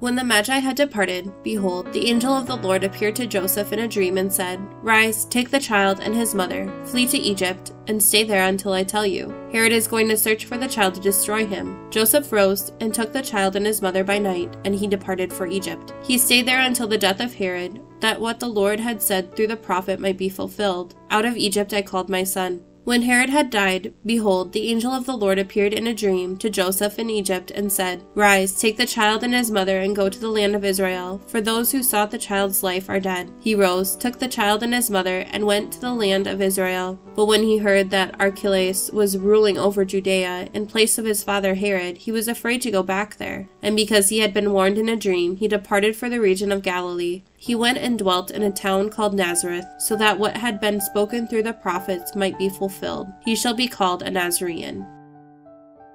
When the Magi had departed, behold, the angel of the Lord appeared to Joseph in a dream and said, Rise, take the child and his mother, flee to Egypt, and stay there until I tell you. Herod is going to search for the child to destroy him. Joseph rose and took the child and his mother by night, and he departed for Egypt. He stayed there until the death of Herod, that what the Lord had said through the prophet might be fulfilled. Out of Egypt I called my son. When Herod had died, behold, the angel of the Lord appeared in a dream to Joseph in Egypt and said, Rise, take the child and his mother and go to the land of Israel, for those who sought the child's life are dead. He rose, took the child and his mother, and went to the land of Israel. But when he heard that Archelaus was ruling over Judea in place of his father Herod, he was afraid to go back there. And because he had been warned in a dream, he departed for the region of Galilee. He went and dwelt in a town called Nazareth, so that what had been spoken through the prophets might be fulfilled. He shall be called a Nazarene.